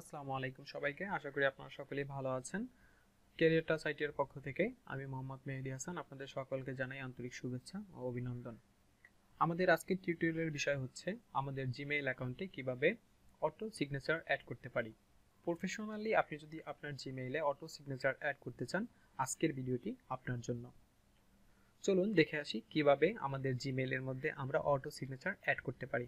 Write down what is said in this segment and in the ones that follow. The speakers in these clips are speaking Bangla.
আসসালামু আলাইকুম সবাইকে। আশা করি আপনারা সকলেই ভালো আছেন। ক্যারিয়ারটা সাইটের পক্ষ থেকে আমি মোহাম্মদ মেহেদি হাসান আপনাদের সকলকে জানাই আন্তরিক শুভেচ্ছা ও অভিনন্দন। আমাদের আজকের টিউটোরিয়ালের বিষয় হচ্ছে আমাদের জিমেইল অ্যাকাউন্টে কীভাবে অটো সিগনেচার অ্যাড করতে পারি। প্রফেশনালি আপনি যদি আপনার জিমেইলে অটো সিগনেচার অ্যাড করতে চান, আজকের ভিডিওটি আপনার জন্য। চলুন দেখে আসি কীভাবে আমাদের জিমেইলের মধ্যে আমরা অটো সিগনেচার অ্যাড করতে পারি।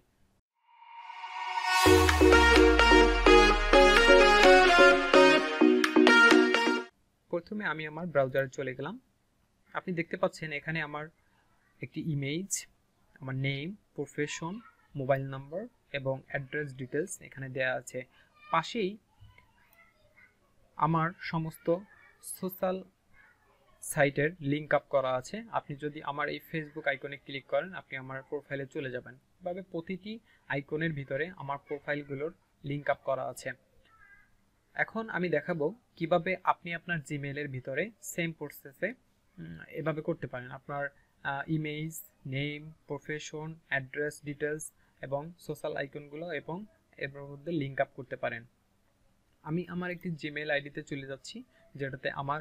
প্রথমে আমি আমার ব্রাউজারে চলে গেলাম। আপনি দেখতে পাচ্ছেন এখানে আমার একটি ইমেজ আমার নেম প্রফেশন মোবাইল নাম্বার এবং অ্যাড্রেস ডিটেলস এখানে দেয়া আছে। পাশেই আমার সমস্ত সোশ্যাল সাইটের লিঙ্ক আপ করা আছে। আপনি যদি আমার এই ফেসবুক আইকনে ক্লিক করেন, আপনি আমার প্রোফাইলে চলে যাবেন। এভাবে প্রতিটি আইকনের ভিতরে আমার প্রোফাইলগুলোর লিঙ্ক আপ করা আছে। এখন আমি দেখাবো কীভাবে আপনি আপনার জিমেলের ভিতরে সেম প্রসেসে এভাবে করতে পারেন। আপনার image name profession address details এবং সোশ্যাল আইকনগুলো এবং এর মধ্যে লিঙ্ক আপ করতে পারেন। আমি আমার একটি জিমেল আইডিতে চলে যাচ্ছি, যেটাতে আমার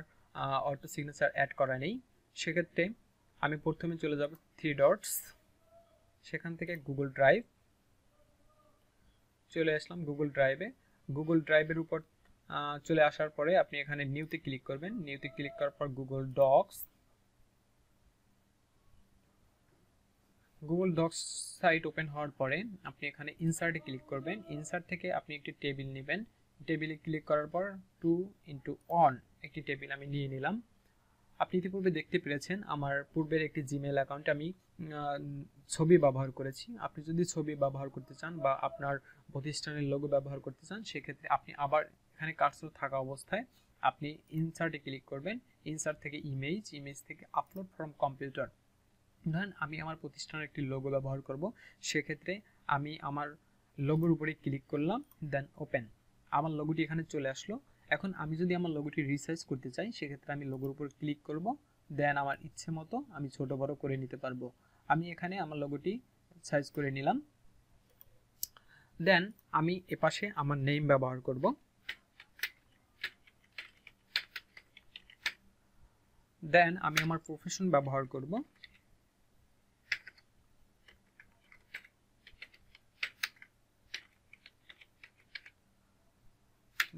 অটো সিগনেচার অ্যাড করা নেই। সেক্ষেত্রে আমি প্রথমে চলে যাব থ্রি ডটস সেখান থেকে গুগল ড্রাইভ চলে আসলাম গুগল ড্রাইভে গুগল ড্রাইভের উপর চলে আসার পরে আপনি এখানে নিউতে ক্লিক করবেন। নিউতে ক্লিক করার পর Google Docs Google Docs site open হওয়ার পরে আপনি এখানে ইনসার্টে ক্লিক করবেন। ইনসার্ট থেকে আপনি একটি টেবিল নেবেন। টেবিলে ক্লিক করার পর টু ইন্টু অন একটি টেবিল আমি নিয়ে নিলাম। আপনি ইতিপূর্বে দেখতে পেরেছেন আমার পূর্বের একটি জিমেল অ্যাকাউন্টে আমি ছবি ব্যবহার করেছি। আপনি যদি ছবি ব্যবহার করতে চান বা আপনার প্রতিষ্ঠানের লোগো ব্যবহার করতে চান, সেক্ষেত্রে আপনি আবার এখানে কার্সর থাকা অবস্থায় আপনি ইনসার্টে ক্লিক করবেন। ইনসার্ট থেকে ইমেজ ইমেজ থেকে আপলোড ফ্রম কম্পিউটার ধরেন আমি আমার প্রতিষ্ঠানের একটি লোগো ব্যবহার করব। সেক্ষেত্রে আমি আমার লোগোর উপরে ক্লিক করলাম দেন ওপেন আমার লোগোটি এখানে চলে আসলো। এখন আমি যদি আমার লোগোটি রিসাইজ করতে চাই, সেক্ষেত্রে আমি লোগোর উপর ক্লিক করব। দেন আমার ইচ্ছে মতো আমি ছোট বড় করে নিতে পারব। আমি এখানে আমার লোগোটি সাইজ করে নিলাম। দেন আমি এপাশে আমার নেম ব্যবহার করব। দেন আমি আমার প্রফেশন ব্যবহার করব।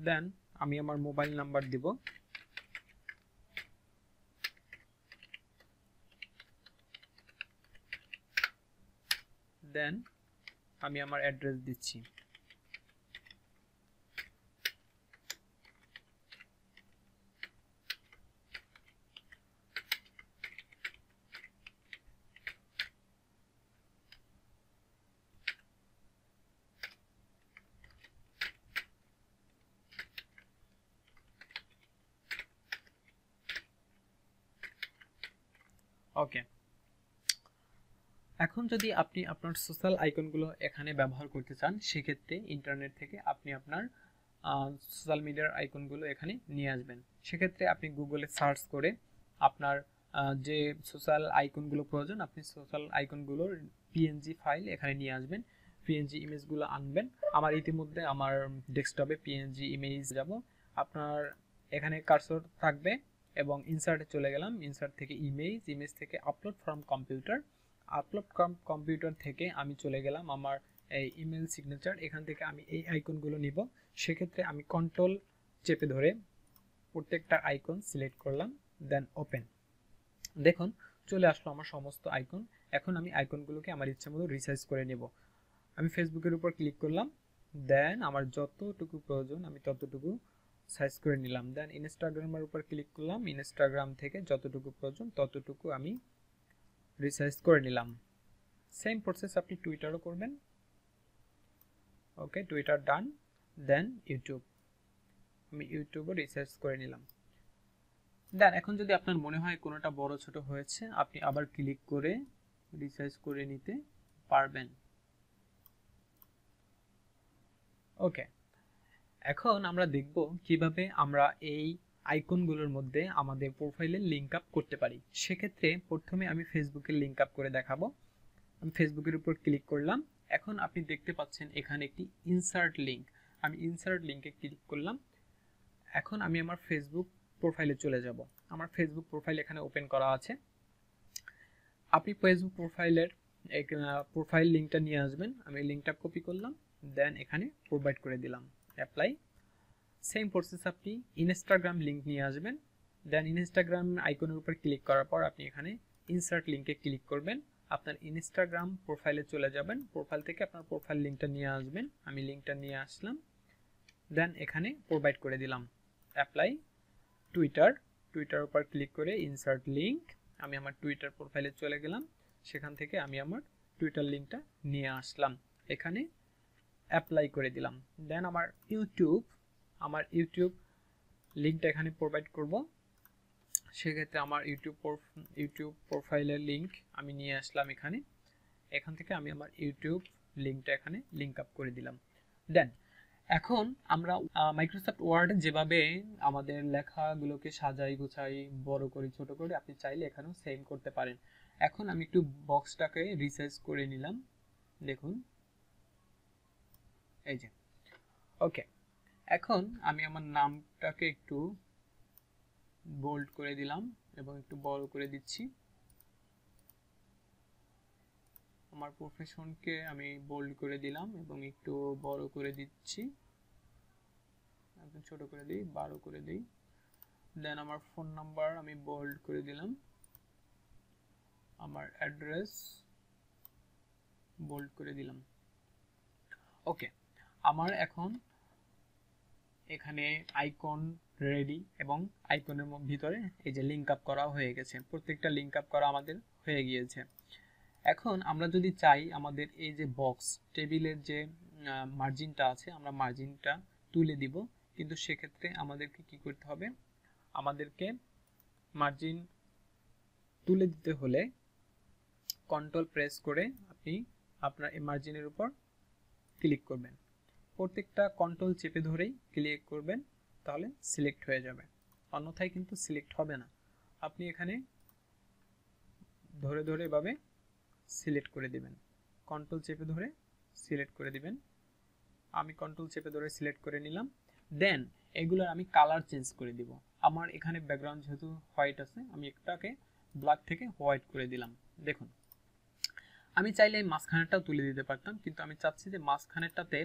দেন আমি আমার মোবাইল নাম্বার দিব। দেন আমি আমার অ্যাড্রেস দিচ্ছি। ওকে এখন যদি আপনি আপনার সোশ্যাল আইকনগুলো এখানে ব্যবহার করতে চান, সেক্ষেত্রে ইন্টারনেট থেকে আপনি আপনার সোশ্যাল মিডিয়ার আইকনগুলো এখানে নিয়ে আসবেন। সেক্ষেত্রে আপনি গুগলে সার্চ করে আপনার যে সোশ্যাল আইকনগুলো প্রয়োজন, আপনি সোশ্যাল আইকনগুলোর পিএনজি ফাইল এখানে নিয়ে আসবেন। পিএনজি ইমেজগুলো আনবেন। আমার ইতিমধ্যে আমার ডেস্কটপে পিএনজি ইমেজ যাব। আপনার এখানে কার্সর থাকবে। এবং ইনসার্টে চলে গেলাম। ইনসার্ট থেকে ইমেজ ইমেজ থেকে upload from computer upload from computer থেকে আমি চলে গেলাম আমার এই ইমেল সিগনেচার এখান থেকে আমি এই আইকনগুলো নিব। সেক্ষেত্রে আমি কন্ট্রোল চেপে ধরে প্রত্যেকটা আইকন সিলেক্ট করলাম দেন ওপেন দেখুন, চলে আসলো আমার সমস্ত আইকন এখন আমি আইকনগুলোকে আমার ইচ্ছা মতো রিসাইজ করে নেব। আমি ফেসবুকের উপর ক্লিক করলাম। দেন আমার যতটুকু প্রয়োজন, আমি ততটুকু সাইজ করে নিলাম। দেন ইনস্টাগ্রামের উপর ক্লিক করলাম। ইনস্টাগ্রাম থেকে যতটুকু প্রয়োজন ততটুকু আমি রিসাইজ করে নিলাম। সেম প্রসেস আপনি টুইটারও করবেন। ওকে টুইটার ডান দেন ইউটিউব আমি ইউটিউবও রিসার্চ করে নিলাম। দেন এখন যদি আপনার মনে হয় কোনোটা বড় ছোট হয়েছে, আপনি আবার ক্লিক করে রিসার্চ করে নিতে পারবেন। ওকে এখন আমরা দেখব কীভাবে আমরা এই আইকনগুলোর মধ্যে আমাদের প্রোফাইলের লিঙ্ক আপ করতে পারি। সেক্ষেত্রে প্রথমে আমি ফেসবুকের লিঙ্ক আপ করে দেখাবো। আমি ফেসবুকের উপর ক্লিক করলাম। এখন আপনি দেখতে পাচ্ছেন এখানে একটি ইনসার্ট লিঙ্ক আমি ইনসার্ট লিঙ্কে ক্লিক করলাম। এখন আমি আমার ফেসবুক প্রোফাইলে চলে যাব। আমার ফেসবুক প্রোফাইল এখানে ওপেন করা আছে। আপনি ফেসবুক প্রোফাইলের প্রোফাইল লিঙ্কটা নিয়ে আসবেন। আমি লিঙ্কটা কপি করলাম। দেন এখানে প্রোভাইড করে দিলাম। অ্যাপ্লাই সেম প্রসেস আপনি ইনস্টাগ্রাম লিঙ্ক নিয়ে আসবেন। দেন ইনস্টাগ্রাম আইকনের উপর ক্লিক করার পর আপনি এখানে ইনসার্ট লিঙ্কে ক্লিক করবেন। আপনার ইনস্টাগ্রাম প্রোফাইলে চলে যাবেন। প্রোফাইল থেকে আপনার প্রোফাইল লিঙ্কটা নিয়ে আসবেন। আমি লিঙ্কটা নিয়ে আসলাম। দেন এখানে প্রোভাইড করে দিলাম। অ্যাপ্লাই টুইটার টুইটার উপর ক্লিক করে ইনসার্ট লিঙ্ক আমি আমার টুইটার প্রোফাইলে চলে গেলাম। সেখান থেকে আমি আমার টুইটার লিঙ্কটা নিয়ে আসলাম। এখানে অ্যাপ্লাই করে দিলাম। দেন আমার ইউটিউব আমার ইউটিউব লিঙ্কটা এখানে প্রোভাইড করব। সেক্ষেত্রে আমার ইউটিউব ইউটিউব প্রোফাইলের লিঙ্ক আমি নিয়ে আসলাম এখানে। এখান থেকে আমি আমার ইউটিউব লিঙ্কটা এখানে লিঙ্ক আপ করে দিলাম। দেন এখন আমরা মাইক্রোসফট ওয়ার্ডে যেভাবে আমাদের লেখাগুলোকে সাজাই, গুছাই, বড় করি, ছোট করে, আপনি চাইলে এখানেও সেম করতে পারেন। এখন আমি একটু বক্সটাকে রিসাইজ করে নিলাম। দেখুন। এই যে ওকে এখন আমি আমার নামটাকে একটু বোল্ড করে দিলাম এবং একটু বড় করে দিচ্ছি। আমার প্রফেশনকে আমি বোল্ড করে দিলাম এবং একটু বড় করে দিচ্ছি। একদম ছোট করে দিই, বারো করে দিই। দেন আমার ফোন নাম্বার আমি বোল্ড করে দিলাম। আমার অ্যাড্রেস বোল্ড করে দিলাম। ওকে আমার এখন এখানে আইকন রেডি এবং আইকনের ভিতরে এই যে লিঙ্ক আপ করা হয়ে গেছে। প্রত্যেকটা লিঙ্ক আপ করা আমাদের হয়ে গিয়েছে। এখন আমরা যদি চাই আমাদের এই যে বক্স টেবিলের যে মার্জিনটা আছে, আমরা মার্জিনটা তুলে দিব। কিন্তু সেক্ষেত্রে আমাদেরকে কি করতে হবে? আমাদেরকে মার্জিন তুলে দিতে হলে কন্ট্রোল প্রেস করে আপনি আপনার এই মার্জিনের উপর ক্লিক করবেন। প্রত্যেকটা কন্ট্রোল চেপে ধরেই ক্লিক করবেন, তাহলে সিলেক্ট হয়ে যাবে। অন্যথায় কিন্তু সিলেক্ট হবে না। আপনি এখানে ধরে ধরে এভাবে সিলেক্ট করে দিবেন। কন্ট্রোল চেপে ধরে সিলেক্ট করে দিবেন। আমি কন্ট্রোল চেপে ধরে সিলেক্ট করে নিলাম। দেন এগুলোর আমি কালার চেঞ্জ করে দিব। আমার এখানে ব্যাকগ্রাউন্ড যেহেতু হোয়াইট আছে, আমি একটাকে ব্ল্যাক থেকে হোয়াইট করে দিলাম। দেখুন, আমি চাইলে এই মাঝখানেরটাও তুলে দিতে পারতাম, কিন্তু আমি চাচ্ছি যে মাঝখানেরটাতে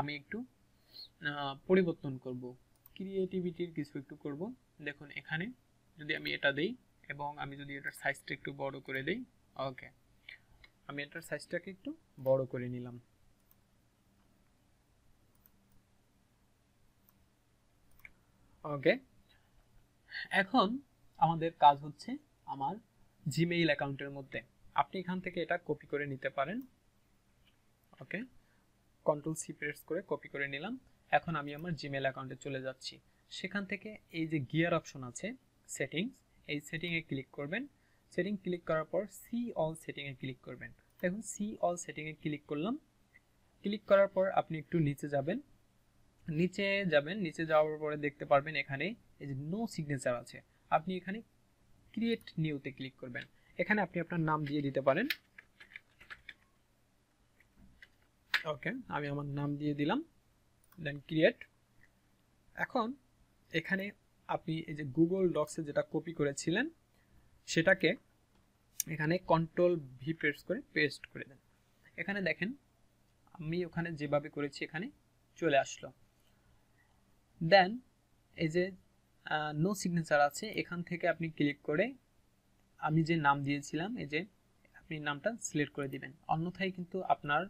আমি একটু পরিবর্তন করব। ক্রিয়েটিভিটির কিছু একটু করব। দেখুন, এখানে যদি আমি এটা দেই এবং আমি যদি এটার সাইজটা একটু বড় করে দেই ওকে আমি এটার সাইজটাকে একটু বড় করে নিলাম। ওকে এখন আমাদের কাজ হচ্ছে আমার জিমেইল অ্যাকাউন্টের মধ্যে। আপনি এখান থেকে এটা কপি করে নিতে পারেন। ওকে কন্ট্রোল সি প্রেস করে কপি করে নিলাম। এখন আমি আমার জিমেল অ্যাকাউন্টে চলে যাচ্ছি। সেখান থেকে এই যে গিয়ার অপশন আছে সেটিংস এই সেটিংয়ে ক্লিক করবেন। সেটিং ক্লিক করার পর সি অল সেটিংয়ে ক্লিক করবেন। দেখুন সি অল সেটিংয়ে ক্লিক করলাম। ক্লিক করার পর আপনি একটু নিচে যাবেন। নিচে যাবেন, নিচে যাওয়ার পরে দেখতে পারবেন এখানে এই যে নো সিগনেচার আছে। আপনি এখানে ক্রিয়েট নিউতে ক্লিক করবেন। এখানে আপনি আপনার নাম দিয়ে দিতে পারেন। ওকে, আমি আমার নাম দিয়ে দিলাম দেন ক্রিয়েট এখন, এখানে আপনি এই যে গুগল ডক্সে যেটা কপি করেছিলেন, সেটাকে এখানে কন্ট্রোল ভি প্রেস করে পেস্ট করে দেন। এখানে দেখেন, আমি ওখানে যেভাবে করেছি, এখানে চলে আসলো। দেন এই যে নো সিগনেচার আছে, এখান থেকে আপনি ক্লিক করে আমি যে নাম দিয়েছিলাম, এই যে, আপনি নামটা সিলেক্ট করে দিবেন। অন্যথায় কিন্তু আপনার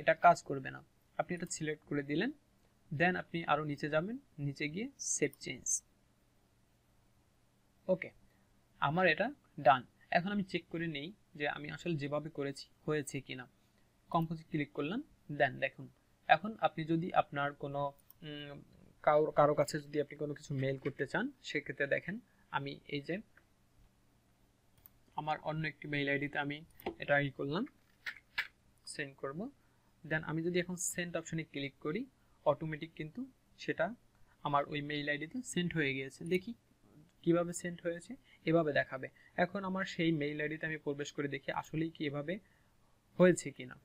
এটা কাজ করবে না। আপনি এটা সিলেক্ট করে দিলেন দেন আপনি আরও নিচে যাবেন, নিচে গিয়ে সেভ চেঞ্জ ওকে আমার এটা ডান এখন আমি চেক করে নেই যে আমি আসলে যেভাবে করেছি, হয়েছে কিনা। কম্পোজিট ক্লিক করলাম দেন দেখুন। এখন আপনি যদি আপনার কোনো কারও কারও কাছে যদি আপনি কোনো কিছু মেল করতে চান, সেক্ষেত্রে দেখেন, আমি এই যে আমার অন্য একটি মেইল আইডিতে আমি এটা ই করলাম। সেন্ড করব। দেন আমি যদি এখন সেন্ড অপশনে ক্লিক করি অটোমেটিক কিন্তু সেটা আমার ওই মেইল আইডিতে সেন্ড হয়ে গিয়েছে। দেখি কীভাবে সেন্ড হয়েছে, এভাবে দেখাবে। এখন আমার সেই মেইল আইডিতে আমি প্রবেশ করে দেখি আসলেই কি এভাবে হয়েছে কিনা।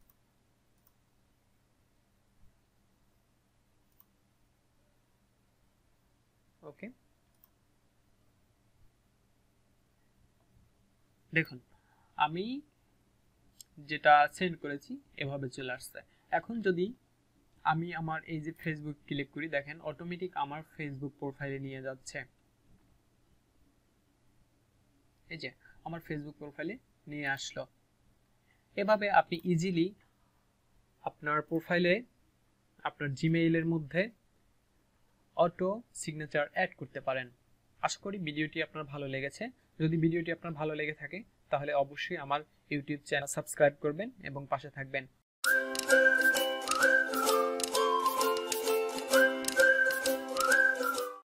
ওকে দেখুন, আমি যেটা সেন্ড করেছি, এভাবে চলে আসছে। এখন যদি আমি আমার এই যে ফেসবুক ক্লিক করি, দেখেন অটোমেটিক আমার ফেসবুক প্রোফাইলে নিয়ে যাচ্ছে। এই যে, আমার ফেসবুক প্রোফাইলে নিয়ে আসলো। এভাবে আপনি ইজিলি আপনার প্রোফাইলে আপনার জিমেইলের মধ্যে অটো সিগনেচার অ্যাড করতে পারেন। আশা করি ভিডিওটি আপনার ভালো লেগেছে। যদি ভিডিওটি আপনার ভালো লেগে থাকে তাহলে অবশ্যই আমার ইউটিউব চ্যানেল সাবস্ক্রাইব করবেন এবং পাশে থাকবেন।